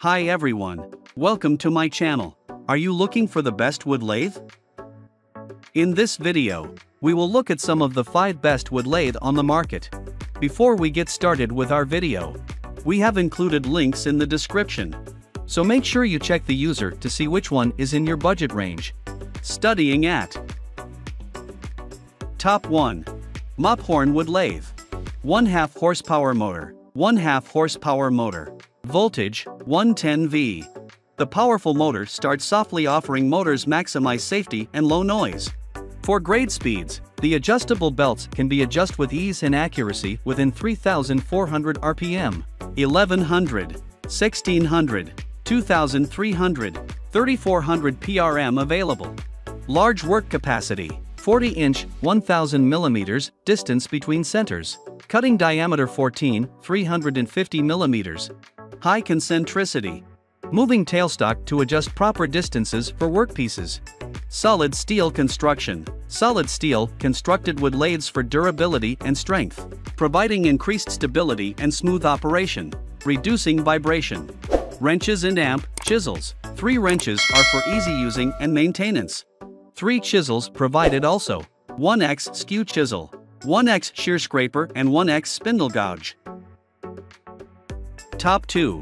Hi everyone. Welcome to my channel. Are you looking for the best wood lathe? In this video, we will look at some of the 5 best wood lathe on the market. Before we get started with our video, we have included links in the description. So make sure you check the user to see which one is in your budget range. Studying at Top 1. Mophorn Wood Lathe. 1 half horsepower motor. 1 half horsepower motor. Voltage 110V. The powerful motor starts softly offering motors maximize safety and low noise. For grade speeds, the adjustable belts can be adjusted with ease and accuracy within 3400 RPM, 1100, 1600, 2300, 3400 PRM available. Large work capacity 40 inch 1000 millimeters distance between centers. Cutting diameter 14 350 millimeters. High concentricity. Moving tailstock to adjust proper distances for workpieces. Solid steel construction. Solid steel constructed with lathes for durability and strength, providing increased stability and smooth operation, reducing vibration. Wrenches and amp, chisels. Three wrenches are for easy using and maintenance. Three chisels provided also. 1x skew chisel, 1x shear scraper and 1x spindle gouge. Top 2.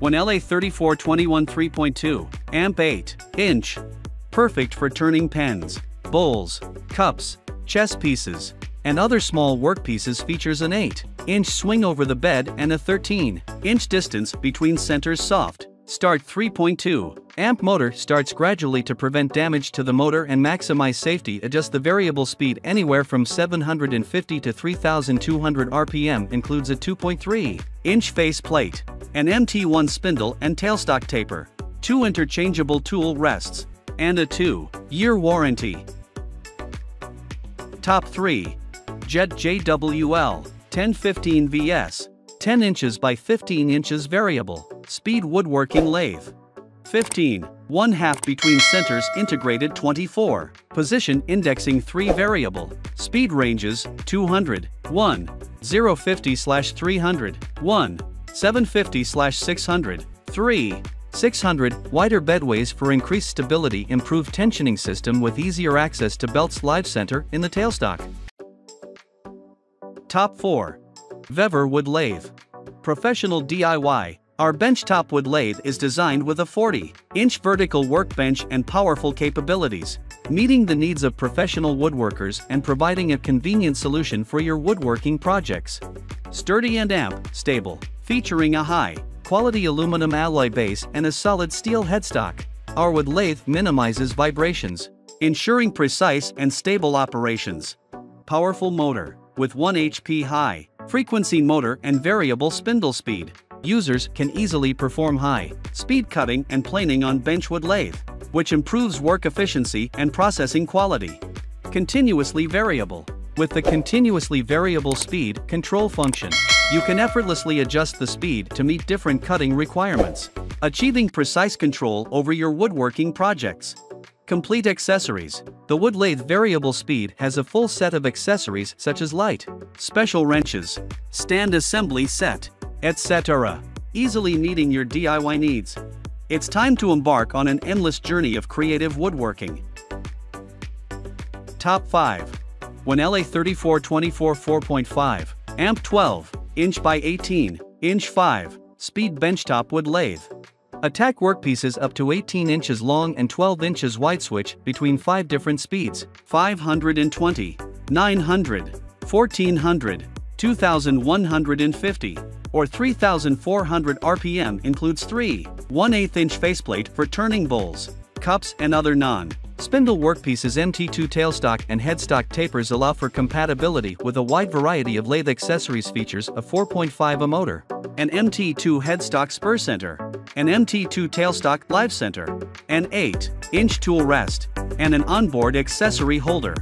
WEN LA 3421 3.2, amp 8 inch. Perfect for turning pens, bowls, cups, chess pieces, and other small workpieces features an 8 inch swing over the bed and a 13 inch distance between centers soft. Start 3.2. Amp motor starts gradually to prevent damage to the motor and maximize safety. Adjust the variable speed anywhere from 750 to 3200 RPM. Includes a 2.3 inch face plate, an MT1 spindle and tailstock taper, two interchangeable tool rests, and a 2 year warranty. Top 3 Jet JWL 1015 VS 10 inches by 15 inches variable. Speed woodworking lathe. 15. 1 half between centers integrated 24. Position indexing 3 variable. Speed ranges 200, 1, 050 slash 300, 1, 750 slash 600, 3, 600 wider bedways for increased stability improved tensioning system with easier access to belts live center in the tailstock. Top 4. VEVOR Wood Lathe. Professional DIY, our benchtop wood lathe is designed with a 40-inch vertical workbench and powerful capabilities, meeting the needs of professional woodworkers and providing a convenient solution for your woodworking projects. Sturdy and amp, stable, featuring a high-quality aluminum alloy base and a solid steel headstock. Our wood lathe minimizes vibrations, ensuring precise and stable operations. Powerful motor, with 1 HP high frequency motor and variable spindle speed users can easily perform high speed cutting and planing on benchwood lathe, which improves work efficiency and processing quality. Continuously variable. With the continuously variable speed control function, you can effortlessly adjust the speed to meet different cutting requirements, achieving precise control over your woodworking projects. Complete accessories. The wood lathe variable speed has a full set of accessories such as light, special wrenches, stand assembly set, etc., easily meeting your DIY needs. It's time to embark on an endless journey of creative woodworking. Top 5. WEN LA 3424 4.5, amp 12, inch by 18, inch 5, speed benchtop wood lathe. Attack workpieces up to 18 inches long and 12 inches wide switch between 5 different speeds 520, 900, 1400, 2150, or 3400 RPM includes 3 1 8 inch faceplate for turning bowls, cups and other non spindle workpieces MT2 tailstock and headstock tapers allow for compatibility with a wide variety of lathe accessories features a 4.5 a motor, an MT2 headstock spur center, an MT2 tailstock live center, an 8 inch tool rest, and an onboard accessory holder.